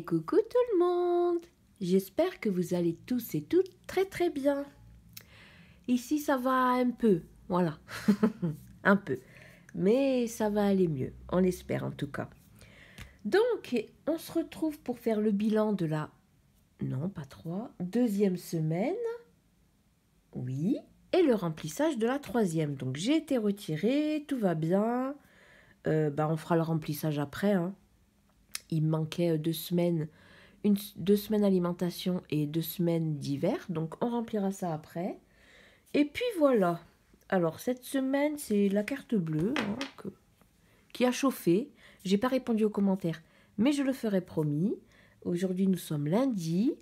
Coucou tout le monde J'espère que vous allez tous et toutes très très bien. Ici ça va un peu, voilà, un peu. Mais ça va aller mieux, on l'espère en tout cas. Donc, on se retrouve pour faire le bilan de la... Non, pas trois. Deuxième semaine. Oui. Et le remplissage de la troisième. Donc, j'ai été retirée, tout va bien. Euh, bah, on fera le remplissage après. Hein il manquait deux semaines, une, deux semaines alimentation et deux semaines d'hiver. Donc on remplira ça après. Et puis voilà. Alors cette semaine, c'est la carte bleue hein, qui a chauffé. J'ai pas répondu aux commentaires, mais je le ferai promis. Aujourd'hui, nous sommes lundi.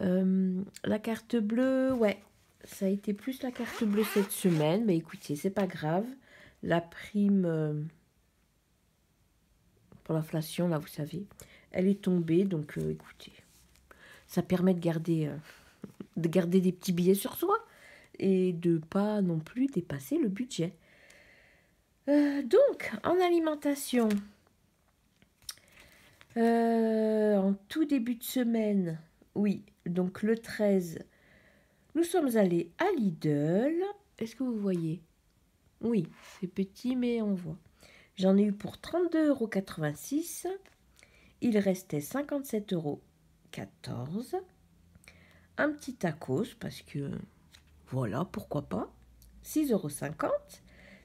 Euh, la carte bleue, ouais, ça a été plus la carte bleue cette semaine. Mais écoutez, c'est pas grave. La prime. Euh, pour l'inflation, là, vous savez. Elle est tombée, donc euh, écoutez, ça permet de garder, euh, de garder des petits billets sur soi et de pas non plus dépasser le budget. Euh, donc, en alimentation, en tout début de semaine, oui, donc le 13, nous sommes allés à Lidl. Est-ce que vous voyez? Oui, c'est petit, mais on voit. J'en ai eu pour 32,86 euros. Il restait 57,14 euros. Un petit tacos, parce que voilà, pourquoi pas. 6,50 euros.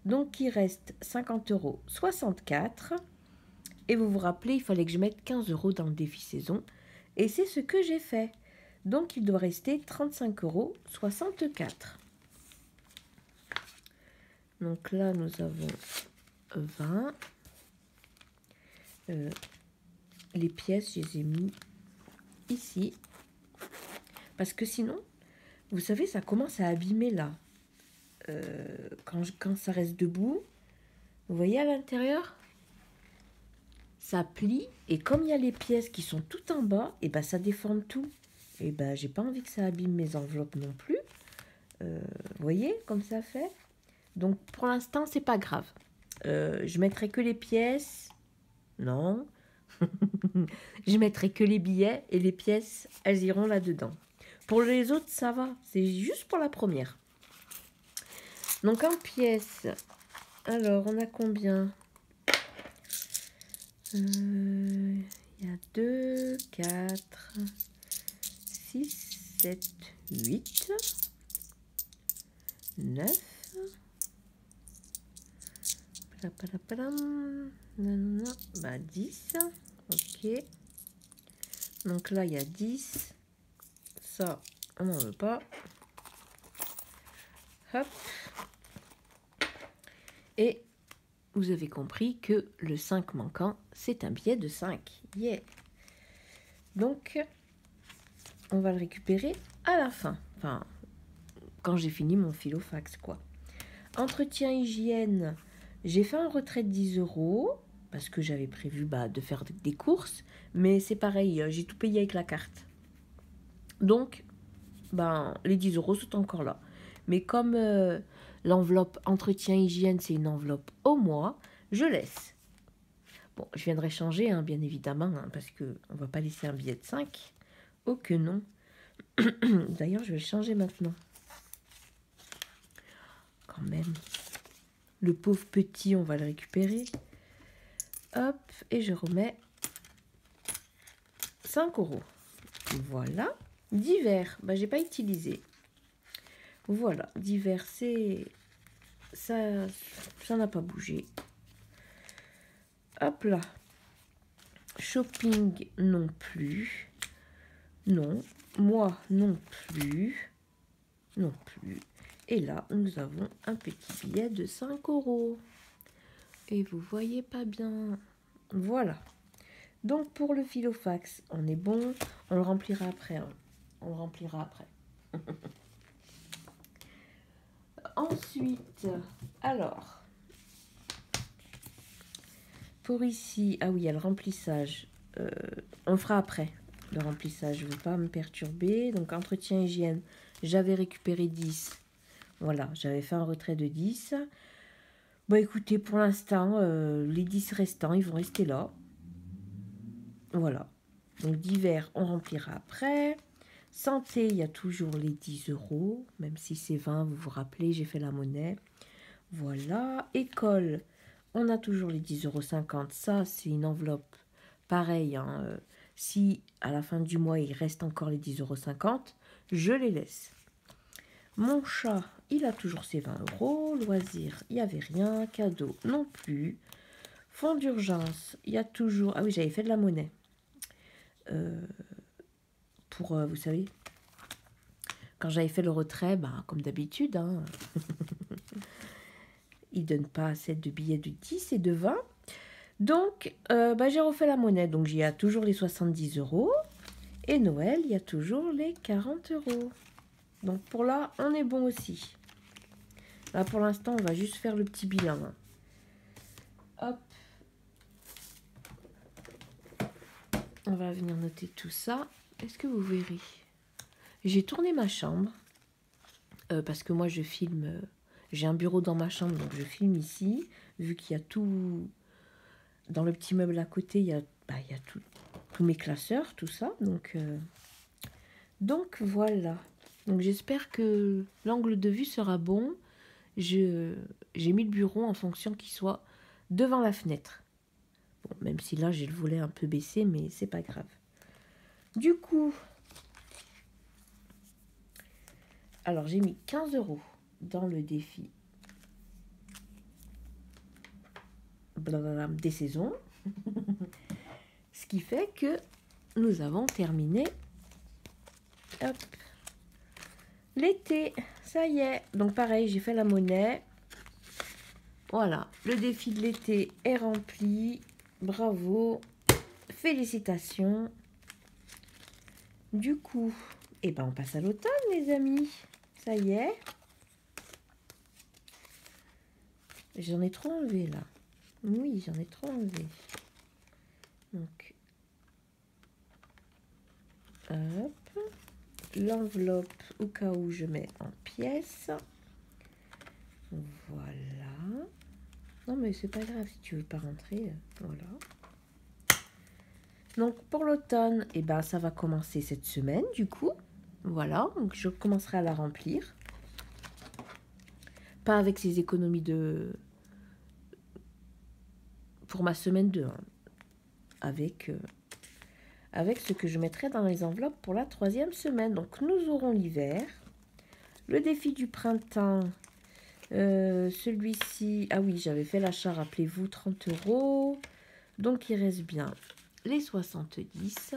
Donc il reste 50,64 euros. Et vous vous rappelez, il fallait que je mette 15 euros dans le défi saison. Et c'est ce que j'ai fait. Donc il doit rester 35,64 euros. Donc là, nous avons 20. Euh, les pièces, je les ai mis ici. Parce que sinon, vous savez, ça commence à abîmer là. Euh, quand, quand ça reste debout, vous voyez à l'intérieur? Ça plie et comme il y a les pièces qui sont tout en bas, et ben ça déforme tout. Et ben j'ai pas envie que ça abîme mes enveloppes non plus. Euh, vous voyez comme ça fait? Donc pour l'instant, c'est pas grave. Euh, je mettrai que les pièces. Non. je mettrai que les billets et les pièces, elles iront là-dedans. Pour les autres, ça va. C'est juste pour la première. Donc en pièces, alors on a combien? Euh, Il y a 2, 4, 6, 7, 8, 9, bah 10. Ok. Donc là, il y a 10. Ça, on n'en veut pas. Hop. Et vous avez compris que le 5 manquant, c'est un billet de 5. Yeah. Donc, on va le récupérer à la fin. Enfin, quand j'ai fini mon filofax, quoi. Entretien hygiène, j'ai fait un retrait de 10 euros parce que j'avais prévu bah, de faire des courses, mais c'est pareil, euh, j'ai tout payé avec la carte. Donc, ben, les 10 euros sont encore là. Mais comme euh, l'enveloppe entretien hygiène, c'est une enveloppe au mois, je laisse. Bon, je viendrai changer, hein, bien évidemment, hein, parce qu'on ne va pas laisser un billet de 5. Oh que non. D'ailleurs, je vais le changer maintenant. Quand même. Le pauvre petit, on va le récupérer. Hop, et je remets 5 euros. Voilà. Divers, bah, j'ai pas utilisé. Voilà, divers, c'est... Ça ça n'a pas bougé. Hop là. Shopping non plus. Non. Moi non plus. Non plus. Et là, nous avons un petit billet de 5 euros. Et vous voyez pas bien. Voilà. Donc pour le filofax, on est bon. On le remplira après. Hein. On le remplira après. Ensuite, alors, pour ici, ah oui, il y a le remplissage. Euh, on le fera après, le remplissage. Je ne veux pas me perturber. Donc, entretien hygiène, j'avais récupéré 10. Voilà, j'avais fait un retrait de 10. Bon, écoutez, pour l'instant, euh, les 10 restants, ils vont rester là. Voilà. Donc d'hiver, on remplira après. Santé, il y a toujours les 10 euros, même si c'est 20, vous vous rappelez, j'ai fait la monnaie. Voilà. École, on a toujours les 10,50 euros. Ça, c'est une enveloppe pareille. Hein. Euh, si à la fin du mois, il reste encore les 10,50 euros, je les laisse. Mon chat, il a toujours ses 20 euros. Loisirs, il n'y avait rien. Cadeau, non plus. Fonds d'urgence, il y a toujours... Ah oui, j'avais fait de la monnaie. Euh, pour, euh, vous savez, quand j'avais fait le retrait, bah, comme d'habitude, hein, ils ne donnent pas assez de billets de 10 et de 20. Donc, euh, bah, j'ai refait la monnaie. Donc, il y a toujours les 70 euros. Et Noël, il y a toujours les 40 euros. Donc, pour là, on est bon aussi. Là, pour l'instant, on va juste faire le petit bilan. Hein. Hop. On va venir noter tout ça. Est-ce que vous verrez? J'ai tourné ma chambre. Euh, parce que moi, je filme... Euh, j'ai un bureau dans ma chambre, donc je filme ici. Vu qu'il y a tout... Dans le petit meuble à côté, il y a, bah, tout, tous mes classeurs, tout ça. Donc, euh, donc voilà. Donc j'espère que l'angle de vue sera bon. J'ai mis le bureau en fonction qu'il soit devant la fenêtre. Bon, même si là j'ai le volet un peu baissé, mais c'est pas grave. Du coup, alors j'ai mis 15 euros dans le défi des saisons. Ce qui fait que nous avons terminé l'été. Ça y est. Donc pareil, j'ai fait la monnaie. Voilà, le défi de l'été est rempli. Bravo. Félicitations. Du coup, eh ben on passe à l'automne, les amis. Ça y est. J'en ai trop enlevé, là. Oui, j'en ai trop enlevé. Donc, hop. L'enveloppe, au cas où je mets en pièces. Voilà. Non, mais c'est pas grave si tu veux pas rentrer. Voilà. Donc pour l'automne, et eh ben, ça va commencer cette semaine du coup. Voilà, donc je commencerai à la remplir. Pas avec ces économies de... Pour ma semaine 2. Hein. Avec, euh, avec ce que je mettrai dans les enveloppes pour la troisième semaine. Donc nous aurons l'hiver. Le défi du printemps, euh, celui-ci... Ah oui, j'avais fait l'achat, rappelez-vous, 30 euros. Donc il reste bien les 70.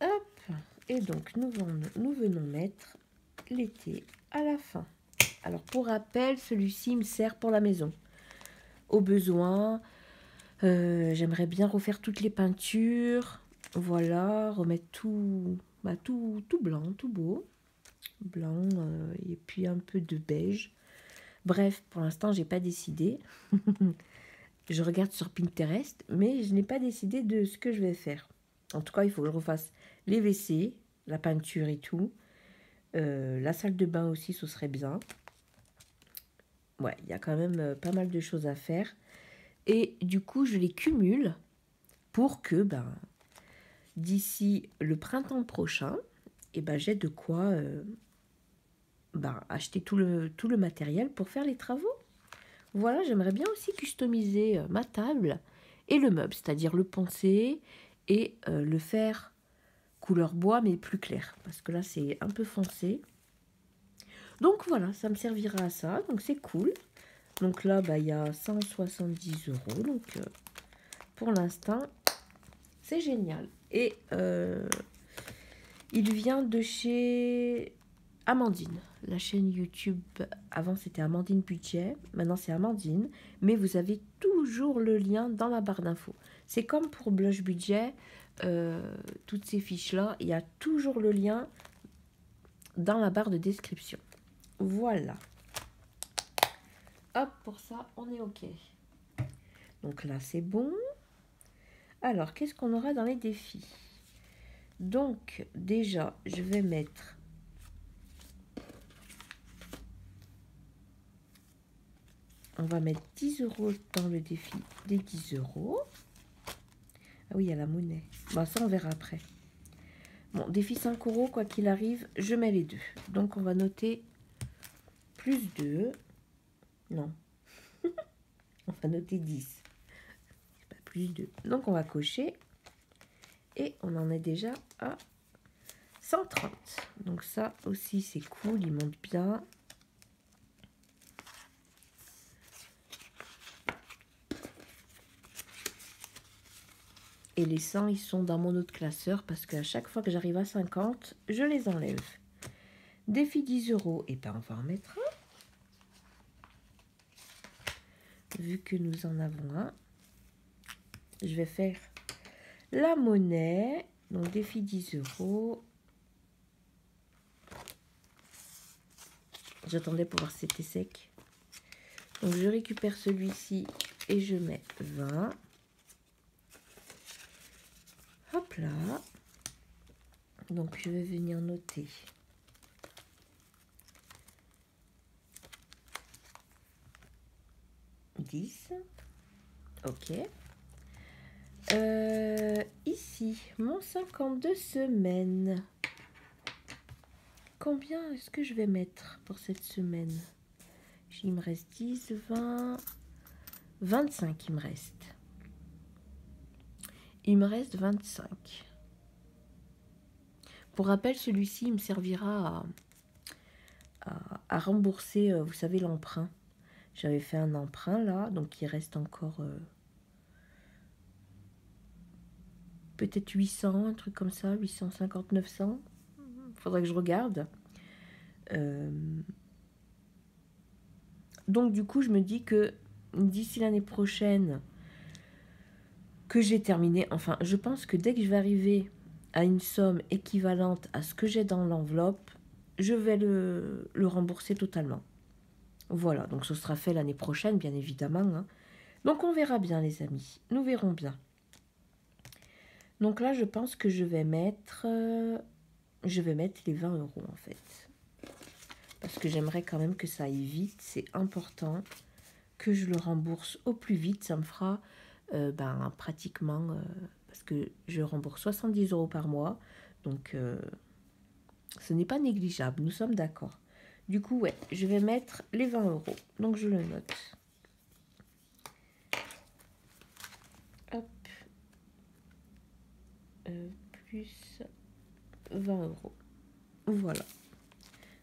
Hop, et donc nous, nous venons mettre l'été à la fin. Alors pour rappel, celui-ci me sert pour la maison. Au besoin, euh, j'aimerais bien refaire toutes les peintures. Voilà, remettre tout, bah, tout, tout blanc, tout beau. Blanc euh, et puis un peu de beige. Bref, pour l'instant, j'ai pas décidé. je regarde sur Pinterest, mais je n'ai pas décidé de ce que je vais faire. En tout cas, il faut que je refasse les WC, la peinture et tout. Euh, la salle de bain aussi, ce serait bien. Ouais, il y a quand même pas mal de choses à faire. Et du coup, je les cumule pour que ben, d'ici le printemps prochain, et eh ben, j'ai de quoi euh, ben, acheter tout le, tout le matériel pour faire les travaux. Voilà, j'aimerais bien aussi customiser euh, ma table et le meuble, c'est-à-dire le poncer et euh, le faire couleur bois mais plus clair parce que là c'est un peu foncé. Donc voilà, ça me servira à ça, donc c'est cool. Donc là, bah, il y a 170 euros, donc euh, pour l'instant, c'est génial. Et il vient de chez Amandine. La chaîne YouTube, avant c'était Amandine Budget, maintenant c'est Amandine, mais vous avez toujours le lien dans la barre d'infos. C'est comme pour Blush Budget, euh, toutes ces fiches-là, il y a toujours le lien dans la barre de description. Voilà. Hop, pour ça, on est OK. Donc là, c'est bon. Alors, qu'est-ce qu'on aura dans les défis? Donc, déjà, je vais mettre on va mettre 10 euros dans le défi des 10 euros. Ah oui, il y a la monnaie. Bon, ça, on verra après. Bon, défi 5 euros, quoi qu'il arrive, je mets les deux. Donc, on va noter plus 2. Non. on va noter 10. Pas plus 2. Donc, on va cocher. Et on en est déjà à 130. Donc, ça aussi, c'est cool. Il monte bien. Et les 100, ils sont dans mon autre classeur parce qu'à chaque fois que j'arrive à 50, je les enlève. Défi 10 euros, et ben on va en mettre un. Vu que nous en avons un, je vais faire la monnaie. Donc défi 10 euros. J'attendais pour voir si c'était sec. Donc je récupère celui-ci et je mets 20. Hop là. Donc je vais venir noter. Ok. Euh, ici, mon 52 semaines. Combien est-ce que je vais mettre pour cette semaine? Il me reste 10, 20, 25 il me reste. Il me reste 25. Pour rappel, celui-ci me servira à, rembourser, euh, vous savez, l'emprunt. J'avais fait un emprunt là, donc il reste encore euh, peut-être 800, un truc comme ça, 850, 900. Faudrait que je regarde. Euh, donc du coup, je me dis que d'ici l'année prochaine, que j'ai terminé. Enfin, je pense que dès que je vais arriver à une somme équivalente à ce que j'ai dans l'enveloppe, je vais le, rembourser totalement. Voilà, donc ce sera fait l'année prochaine, bien évidemment. Hein. Donc on verra bien, les amis. Nous verrons bien. Donc là, je pense que je vais mettre... Euh, je vais mettre les 20 euros, en fait. Parce que j'aimerais quand même que ça aille vite. C'est important que je le rembourse au plus vite. Ça me fera euh, ben, pratiquement, euh, parce que je rembourse 70 euros par mois, donc ce n'est pas négligeable, nous sommes d'accord. Du coup, ouais, je vais mettre les 20 euros, donc je le note. Hop. plus 20 euros. Voilà.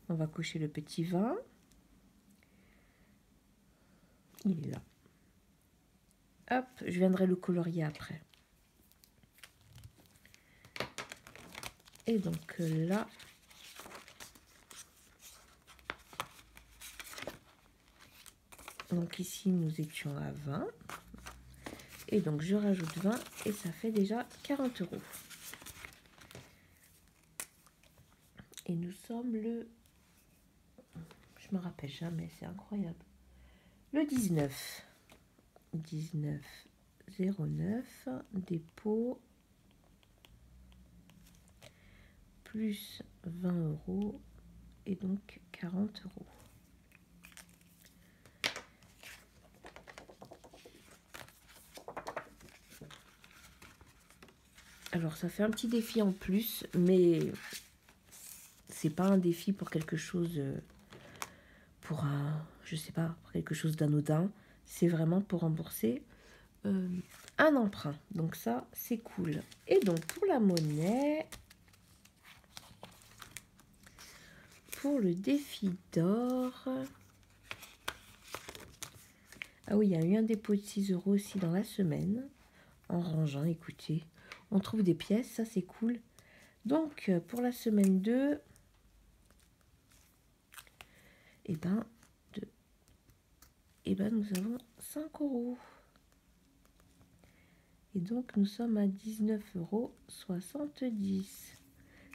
On va cocher le petit 20. Il est là. Hop, je viendrai le colorier après. Et donc euh, là, donc ici nous étions à 20. Et donc je rajoute 20 et ça fait déjà 40 euros. Et nous sommes le... Je me rappelle jamais, c'est incroyable. Le 19. 19,09 dépôt plus 20 euros et donc 40 euros. Alors ça fait un petit défi en plus, mais c'est pas un défi pour quelque chose, euh, pour un, je sais pas, quelque chose d'anodin c'est vraiment pour rembourser euh, un emprunt. Donc ça, c'est cool. Et donc pour la monnaie, pour le défi d'or, ah oui, il y a eu un dépôt de 6 euros aussi dans la semaine. En rangeant, écoutez, on trouve des pièces, ça c'est cool. Donc pour la semaine 2, et eh ben et eh ben nous avons 5 euros. Et donc nous sommes à 19,70 euros.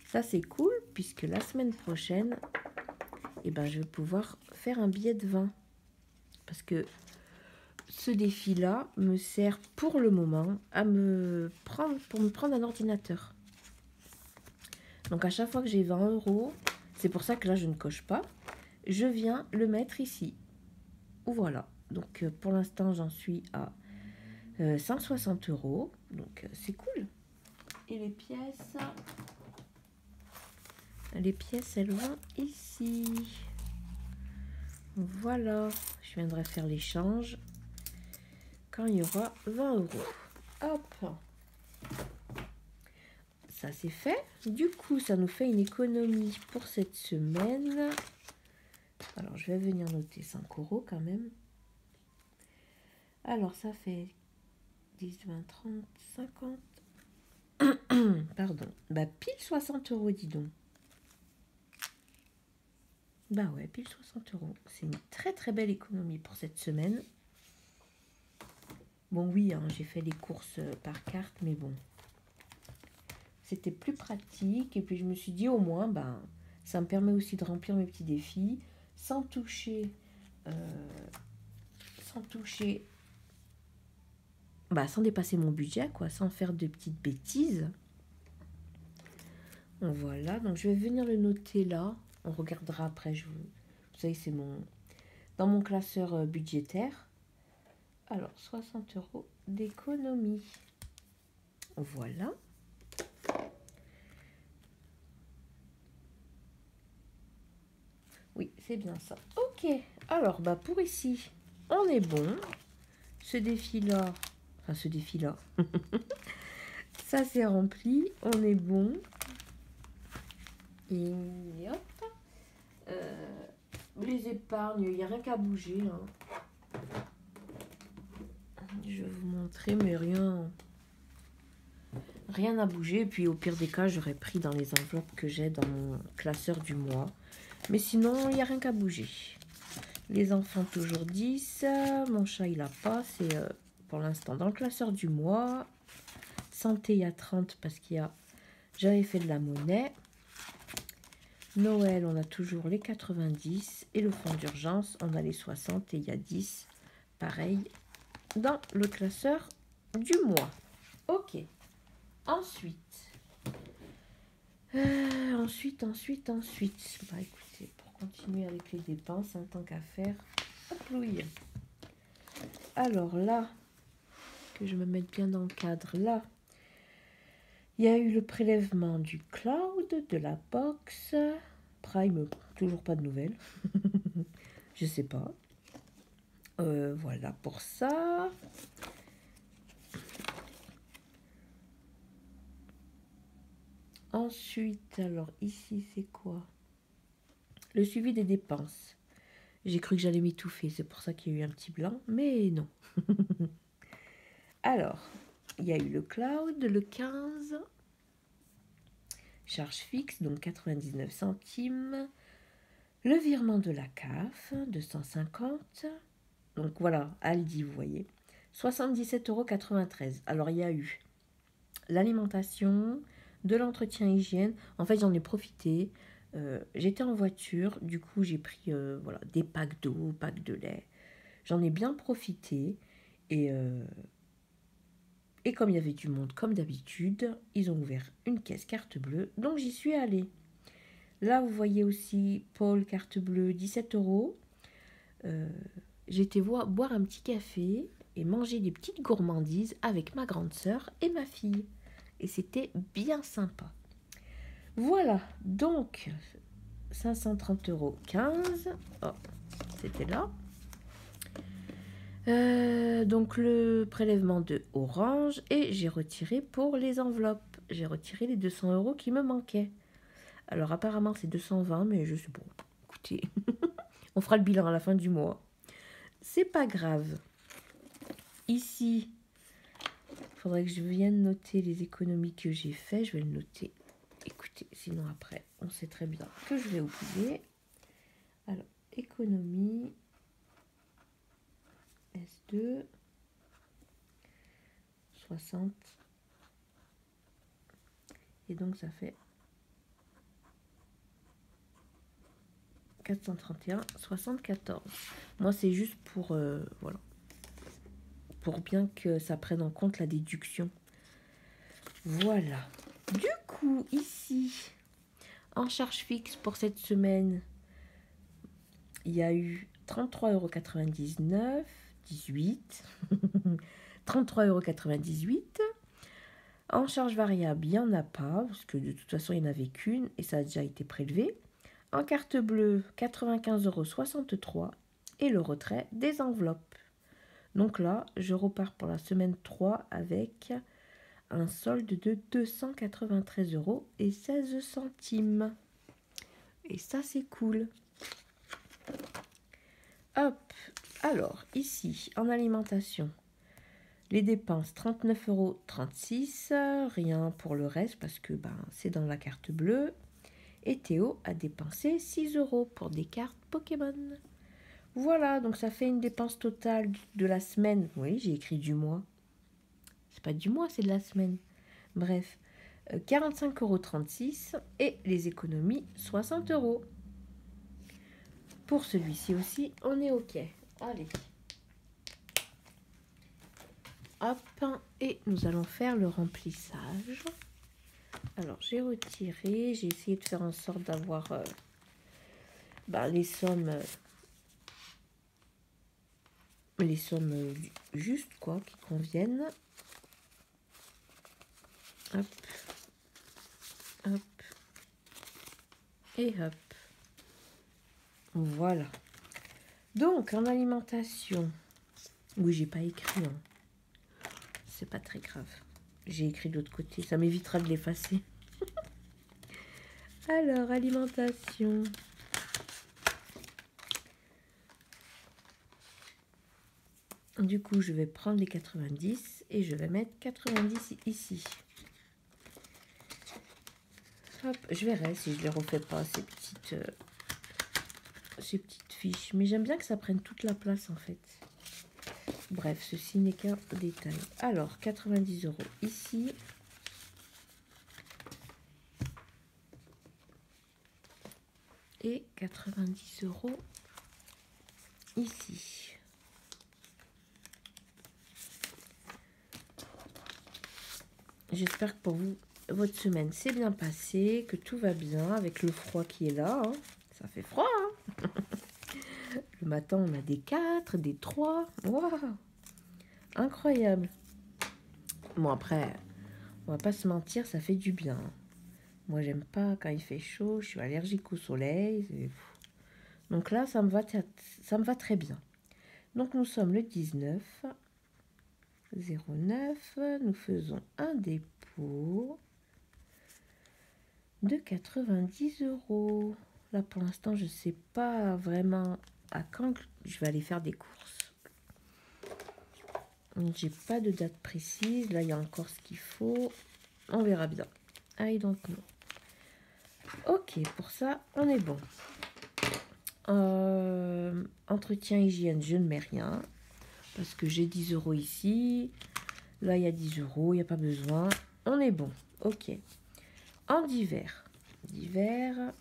Ça c'est cool puisque la semaine prochaine, et eh ben, je vais pouvoir faire un billet de vin. Parce que ce défi-là me sert pour le moment à me prendre, pour me prendre un ordinateur. Donc à chaque fois que j'ai 20 euros, c'est pour ça que là je ne coche pas, je viens le mettre ici. Voilà. Donc euh, pour l'instant, j'en suis à 160 euh, euros. Donc euh, c'est cool. Et les pièces, les pièces, elles vont ici. Voilà, je viendrai faire l'échange il y aura 20 euros. Hop, ça c'est fait. Du coup, ça nous fait une économie pour cette semaine. Alors, je vais venir noter 5 euros quand même. Alors, ça fait 10, 20, 30, 50. Pardon. Bah, pile 60 euros, dis donc. Bah ouais, pile 60 euros. C'est une très très belle économie pour cette semaine. Bon oui, hein, j'ai fait les courses euh, par carte, mais bon. C'était plus pratique. Et puis je me suis dit au moins, ben, ça me permet aussi de remplir mes petits défis sans toucher, euh, sans toucher, bah, sans dépasser mon budget, quoi, sans faire de petites bêtises. Voilà, donc je vais venir le noter là. On regardera après. Vous, vous savez, c'est mon dans mon classeur euh, budgétaire. Alors, 60 euros d'économie. Voilà. Oui, c'est bien ça. Ok. Alors, bah pour ici, on est bon. Ce défi-là, enfin ce défi-là, ça c'est rempli. On est bon. Et hop. Euh, les épargnes, il n'y a rien qu'à bouger. Hein. Je vais vous montrer, mais rien. Rien à bouger. Et puis au pire des cas, j'aurais pris dans les enveloppes que j'ai dans mon classeur du mois. Mais sinon, il n'y a rien qu'à bouger. Les enfants, toujours 10. Mon chat, il a pas. C'est euh, pour l'instant dans le classeur du mois. Santé, il y a 30 parce qu'il y a... J'avais fait de la monnaie. Noël, on a toujours les 90. Et le fonds d'urgence, on a les 60 et il y a 10. Pareil, dans le classeur du mois. Ok. Ensuite. Euh, ensuite, ensuite, ensuite. Bah écoutez, pour continuer avec les dépenses, un tant qu'à faire. Hop. Alors là, que je me mette bien dans le cadre, là, il y a eu le prélèvement du cloud, de la box. Prime, toujours pas de nouvelles. je sais pas. Euh, voilà pour ça. Ensuite, alors ici, c'est quoi? Le suivi des dépenses. J'ai cru que j'allais m'étouffer, c'est pour ça qu'il y a eu un petit blanc, mais non. alors, il y a eu le cloud, le 15. Charge fixe, donc 99 centimes. Le virement de la CAF, 250. Donc voilà, Aldi, vous voyez. 77,93 euros. Alors, il y a eu l'alimentation, de l'entretien hygiène. En fait, j'en ai profité. Euh, j'étais en voiture, du coup, j'ai pris euh, voilà, des packs d'eau, packs de lait. J'en ai bien profité. Et, euh, et comme il y avait du monde, comme d'habitude, ils ont ouvert une caisse carte bleue. Donc, j'y suis allée. Là, vous voyez aussi Paul carte bleue, 17 euros. J'étais boire un petit café et manger des petites gourmandises avec ma grande sœur et ma fille et c'était bien sympa. Voilà, donc 530 euros 15. c'était là. Euh, donc le prélèvement de Orange et j'ai retiré pour les enveloppes. J'ai retiré les 200 euros qui me manquaient. Alors apparemment c'est 220 mais je sais pas. Écoutez, on fera le bilan à la fin du mois. C'est pas grave. Ici, faudrait que je vienne noter les économies que j'ai fait. Je vais le noter. Écoutez, sinon après, on sait très bien que je vais oublier. Alors, économie. S2. 60. Et donc ça fait 431, 74. Moi, c'est juste pour... Euh, voilà pour bien que ça prenne en compte la déduction. Voilà. Du coup, ici, en charge fixe pour cette semaine, il y a eu 33,99 euros, 18, 33,98 euros, En charge variable, il n'y en a pas, parce que de toute façon, il n'y en avait qu'une et ça a déjà été prélevé. En carte bleue, 95,63 euros et le retrait des enveloppes. Donc là, je repars pour la semaine 3 avec un solde de 293 euros et 16 centimes. Et ça, c'est cool. Hop, alors ici, en alimentation, les dépenses 39,36 euros. Rien pour le reste parce que ben, c'est dans la carte bleue. Et Théo a dépensé 6 euros pour des cartes Pokémon. Voilà, donc ça fait une dépense totale de la semaine. Oui, j'ai écrit du mois. C'est pas du mois, c'est de la semaine. Bref, 45,36 euros et les économies 60 euros. Pour celui-ci aussi, on est OK. Allez. Hop, et nous allons faire le remplissage. Alors, j'ai retiré, j'ai essayé de faire en sorte d'avoir euh, bah, les sommes les sommes justes, quoi, qui conviennent. Hop, hop, et hop. Voilà. Donc, en alimentation, oui, j'ai pas écrit. Hein c'est pas très grave. J'ai écrit de l'autre côté, ça m'évitera de l'effacer. Alors, alimentation. Du coup, je vais prendre les 90 et je vais mettre 90 ici. Hop, je verrai si je les refais pas, ces petites, euh, ces petites fiches. Mais j'aime bien que ça prenne toute la place, en fait. Bref, ceci n'est qu'un détail. Alors, 90 euros ici. Et 90 euros ici. J'espère que pour vous, votre semaine s'est bien passée, que tout va bien avec le froid qui est là. Hein. Ça fait froid, hein Le matin, on a des 4, des 3. Waouh Incroyable. Bon, après, on va pas se mentir, ça fait du bien. Moi, j'aime pas quand il fait chaud. Je suis allergique au soleil. Donc là, ça me, va, ça me va très bien. Donc, nous sommes le 19 09. Nous faisons un dépôt de 90 euros. Là, pour l'instant, je ne sais pas vraiment à quand je vais aller faire des courses? J'ai pas de date précise. Là, il y a encore ce qu'il faut. On verra bien. Allez, donc non. Ok, pour ça, on est bon. Euh, entretien hygiène, je ne mets rien. Parce que j'ai 10 euros ici. Là, il y a 10 euros. Il n'y a pas besoin. On est bon. Ok. En divers. Divers.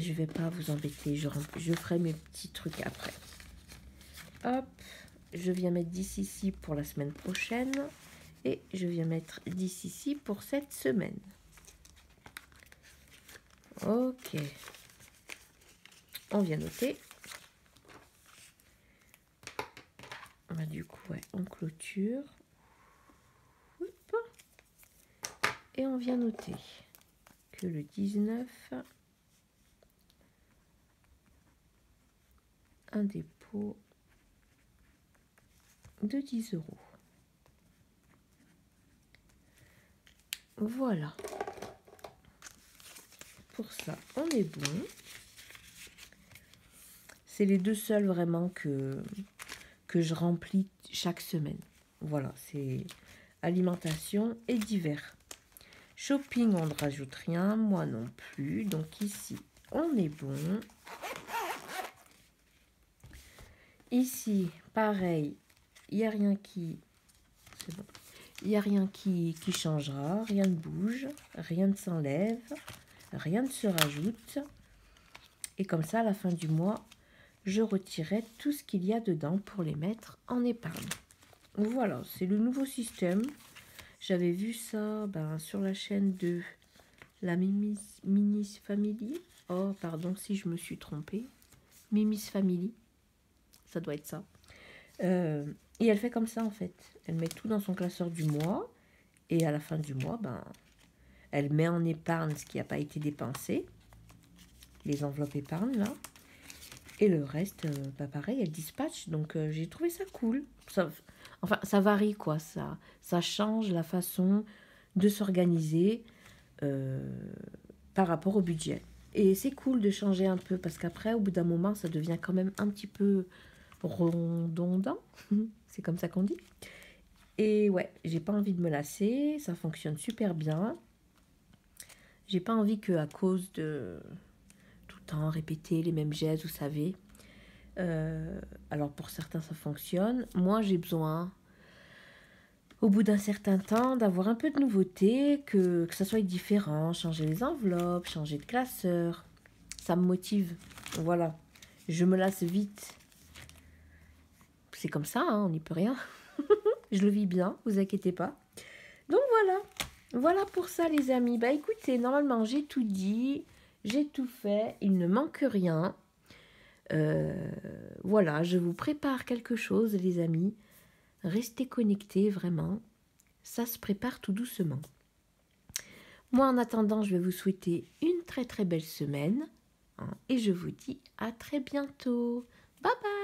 Je vais pas vous embêter, je, je ferai mes petits trucs après. Hop, je viens mettre 10 ici pour la semaine prochaine. Et je viens mettre 10 ici pour cette semaine. Ok. On vient noter. Bah, du coup, ouais, on clôture. Et on vient noter que le 19 un dépôt de 10 euros. Voilà. Pour ça, on est bon. C'est les deux seuls vraiment que, que je remplis chaque semaine. Voilà, c'est alimentation et divers. Shopping, on ne rajoute rien, moi non plus. Donc ici, on est bon. Ici, pareil, il n'y a rien qui... A rien qui, qui changera, rien ne bouge, rien ne s'enlève, rien ne se rajoute. Et comme ça, à la fin du mois, je retirerai tout ce qu'il y a dedans pour les mettre en épargne. Voilà, c'est le nouveau système. J'avais vu ça ben, sur la chaîne de la Mimis, Family. Oh, pardon si je me suis trompée. Mimis Family ça doit être ça. Euh, Et elle fait comme ça en fait. Elle met tout dans son classeur du mois. Et à la fin du mois, ben, elle met en épargne ce qui n'a pas été dépensé. Les enveloppes épargne là. Et le reste, euh, bah, pareil, elle dispatche. Donc euh, j'ai trouvé ça cool. Enfin, ça varie quoi. Ça, ça change la façon de s'organiser euh, par rapport au budget. Et c'est cool de changer un peu parce qu'après, au bout d'un moment, ça devient quand même un petit peu redondant. c'est comme ça qu'on dit. Et ouais, j'ai pas envie de me lasser. Ça fonctionne super bien. J'ai pas envie que à cause de tout le temps répéter les mêmes gestes, vous savez. Euh, alors pour certains ça fonctionne. Moi j'ai besoin, au bout d'un certain temps, d'avoir un peu de nouveauté, que, que ça soit différent, changer les enveloppes, changer de classeur. Ça me motive. Voilà. Je me lasse vite. C'est comme ça, hein, on n'y peut rien. Je le vis bien, vous inquiétez pas. Donc voilà. Voilà pour ça les amis. Bah écoutez, normalement j'ai tout dit, j'ai tout fait, il ne manque rien. Euh, voilà, je vous prépare quelque chose les amis. Restez connectés vraiment. Ça se prépare tout doucement. Moi en attendant, je vais vous souhaiter une très très belle semaine. Hein, et je vous dis à très bientôt. Bye bye